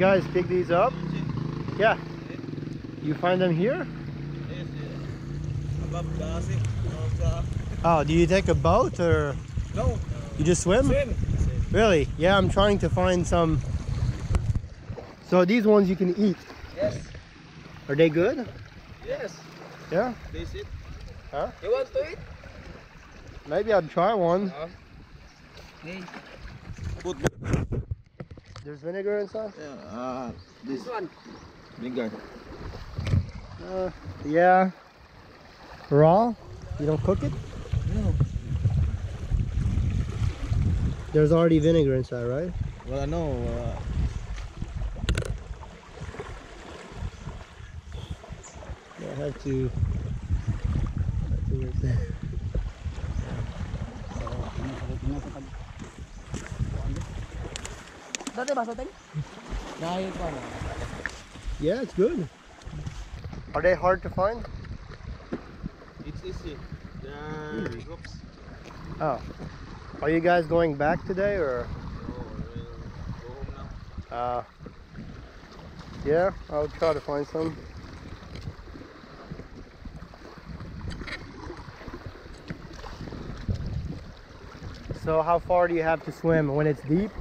guys pick these up? Yeah. You find them here? Yes, yes. Above Dasik. No, Oh, do you take a boat or no. you just swim? Swim. Really? Yeah, I'm trying to find some. So these ones you can eat. Yes. Are they good? Yes. Yeah. This it. Huh? You want to eat? Maybe I'll try one. Uh, hey. Put There's vinegar inside? yeah, uh, this one. Vinegar. Uh, yeah. Raw? You don't cook it? No. There's already vinegar inside, right? Well, I know. Uh, I have to. I think it's- Dati ba sa ting? Dahil pa. Yeah, it's good. Are they hard to find? It's easy. The ropes. Oh. Are you guys going back today or? No, we'll go home now. Uh, yeah, I'll try to find some. So how far do you have to swim when it's deep?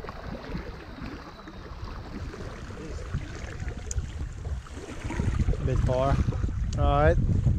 A bit far. All right.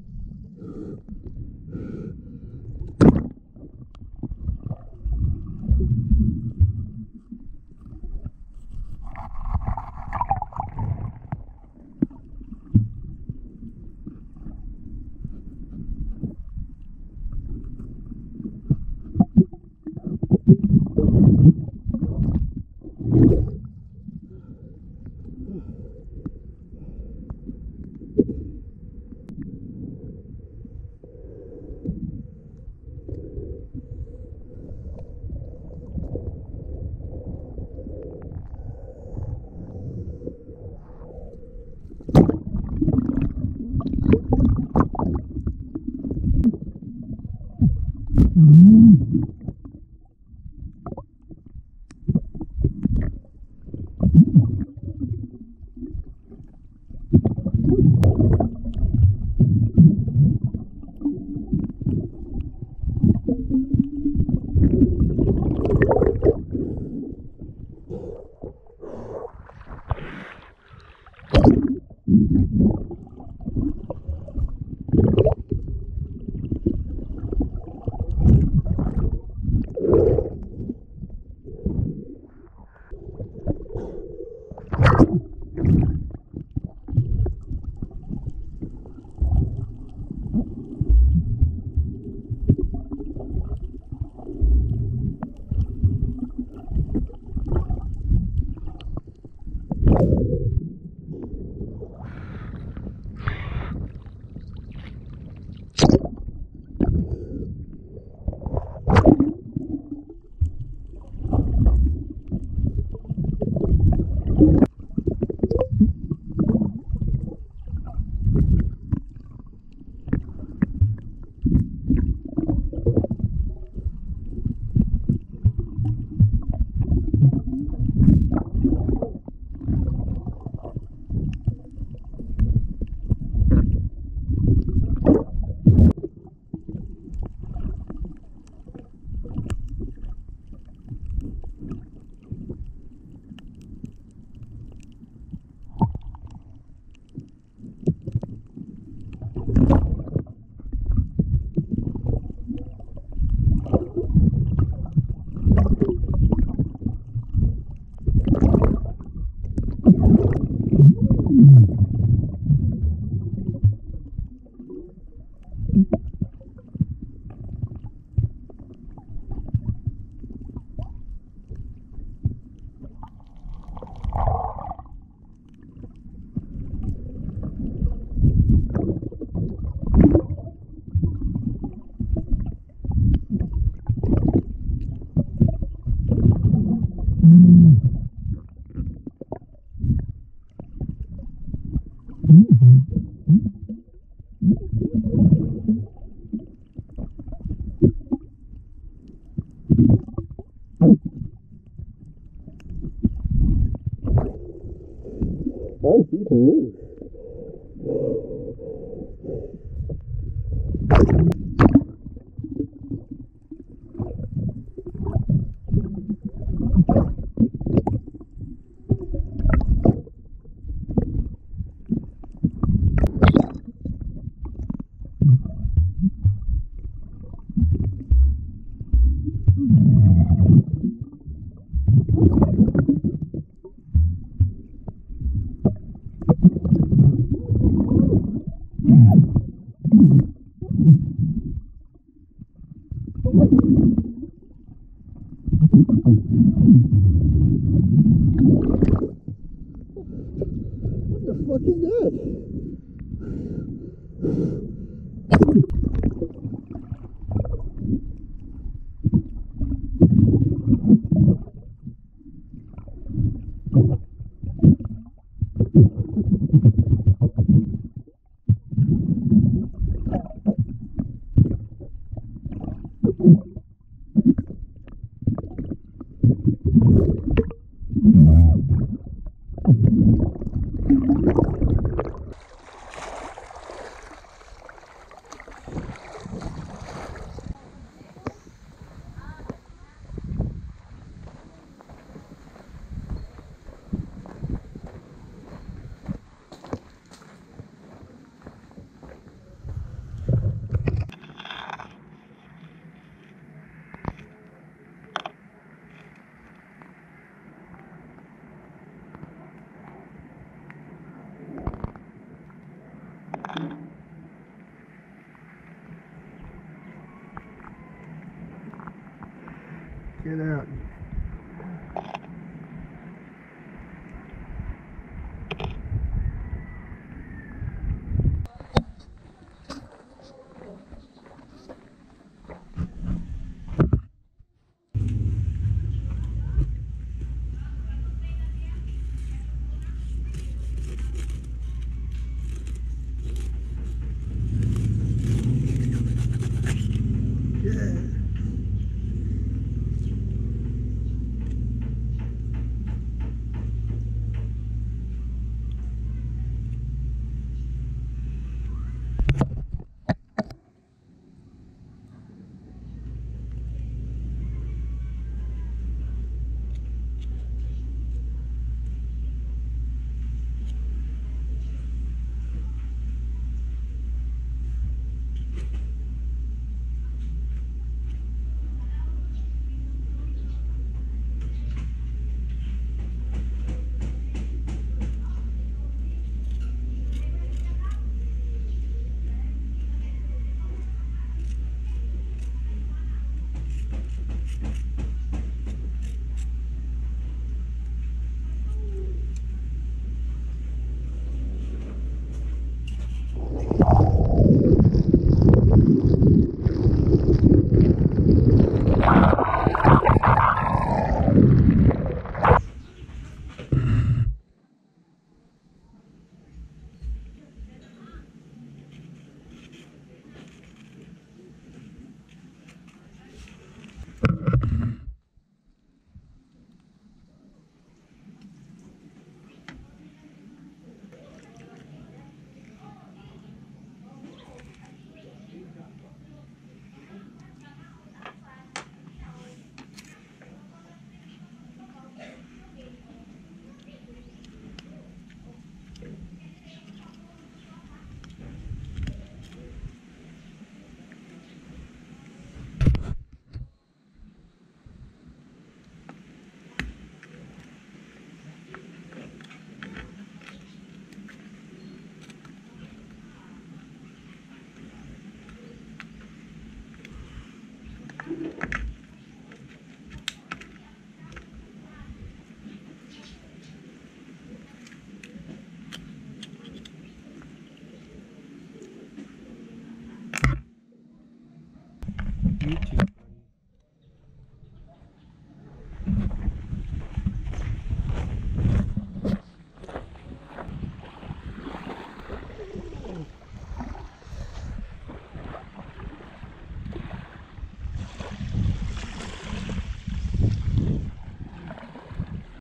Oh, you can move.